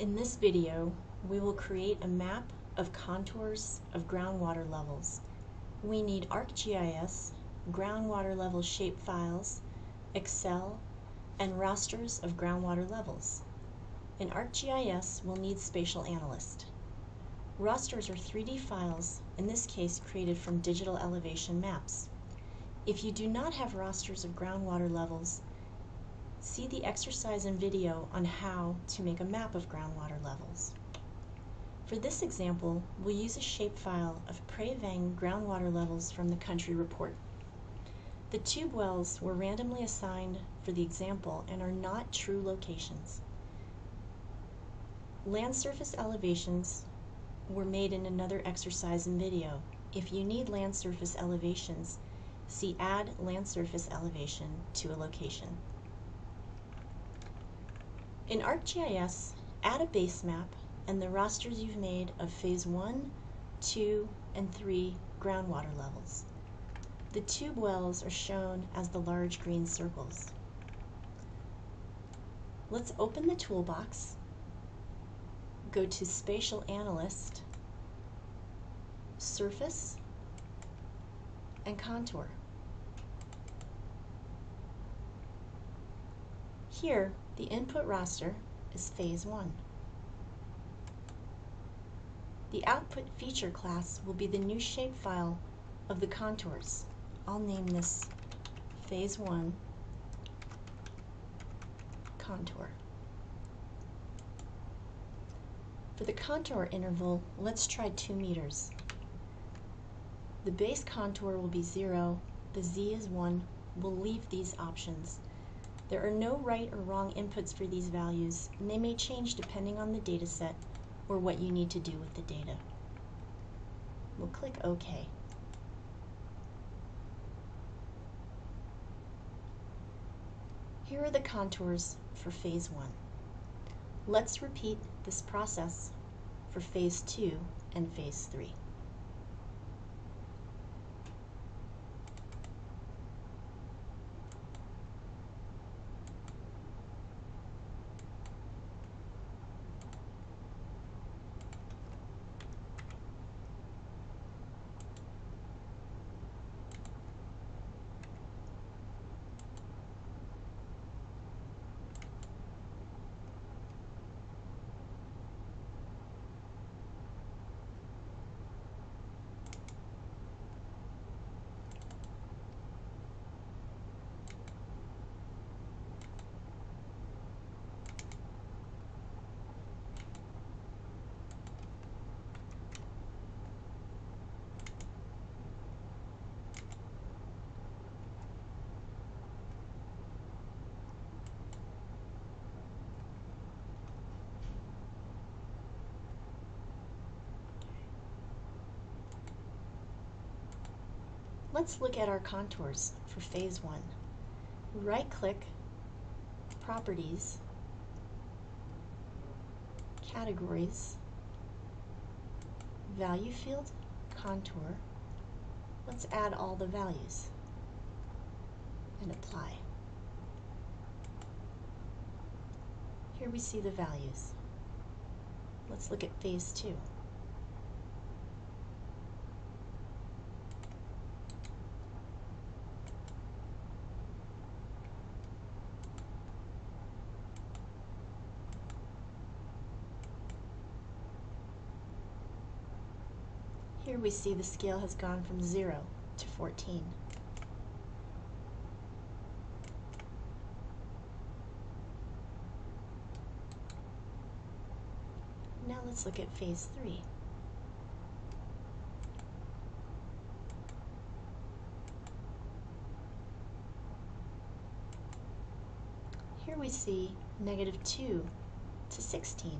In this video, we will create a map of contours of groundwater levels. We need ArcGIS, groundwater level shapefiles, Excel, and rasters of groundwater levels. In ArcGIS, we'll need Spatial Analyst. Rasters are 3D files, in this case created from digital elevation maps. If you do not have rasters of groundwater levels, see the exercise and video on how to make a map of groundwater levels. For this example, we'll use a shapefile of Prey Veng groundwater levels from the country report. The tube wells were randomly assigned for the example and are not true locations. Land surface elevations were made in another exercise and video. If you need land surface elevations, see Add Land Surface Elevation to a location. In ArcGIS, add a base map and the rasters you've made of Phase 1, 2, and 3 groundwater levels. The tube wells are shown as the large green circles. Let's open the toolbox, go to Spatial Analyst, Surface, and Contour. Here, the input raster is Phase 1. The output feature class will be the new shapefile of the contours. I'll name this Phase 1 contour. For the contour interval, let's try 2 meters. The base contour will be 0, the z is 1. We'll leave these options. There are no right or wrong inputs for these values, and they may change depending on the data set or what you need to do with the data. We'll click OK. Here are the contours for Phase 1. Let's repeat this process for Phase 2 and Phase 3. Let's look at our contours for phase one. Right click, properties, categories, value field, contour. Let's add all the values and apply. Here we see the values. Let's look at phase two. Here we see the scale has gone from 0 to 14. Now let's look at phase 3. Here we see negative 2 to 16.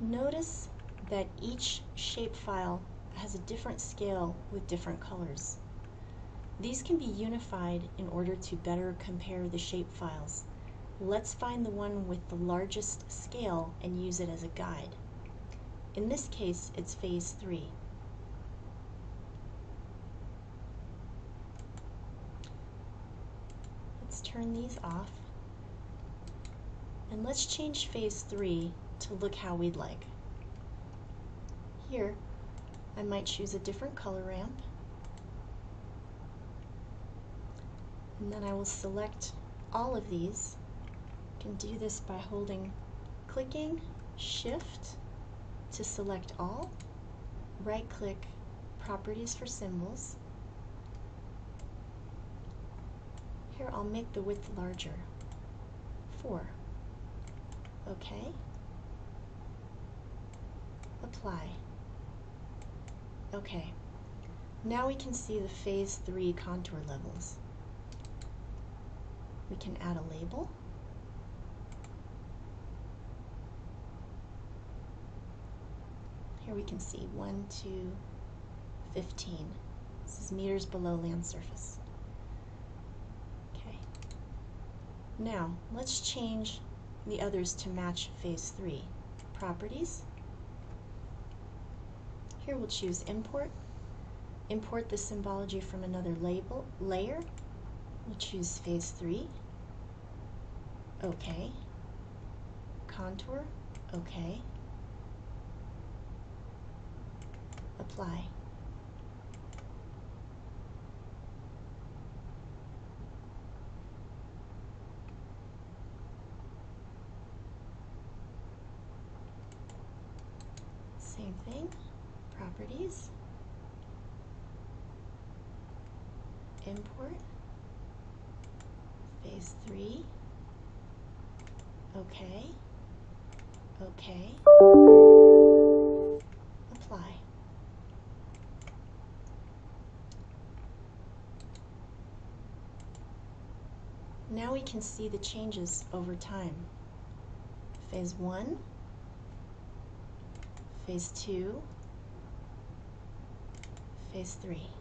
Notice that each shapefile has a different scale with different colors. These can be unified in order to better compare the shapefiles. Let's find the one with the largest scale and use it as a guide. In this case, it's phase 3. Let's turn these off. And let's change phase 3 to look how we'd like. Here, I might choose a different color ramp. And then I will select all of these. I can do this by holding, clicking Shift to select all, right click Properties for Symbols. Here I'll make the width larger, 4. OK. Apply. OK. Now we can see the phase 3 contour levels. We can add a label. Here we can see 1 to 15. This is meters below land surface. Okay. Now, let's change the others to match phase 3. Properties. Here we'll choose import. Import the symbology from another label layer. We'll choose phase 3. OK. Contour. OK. Apply. Same thing, properties, import, phase 3, OK, OK, apply. Now we can see the changes over time. Phase 1, phase 2, phase 3.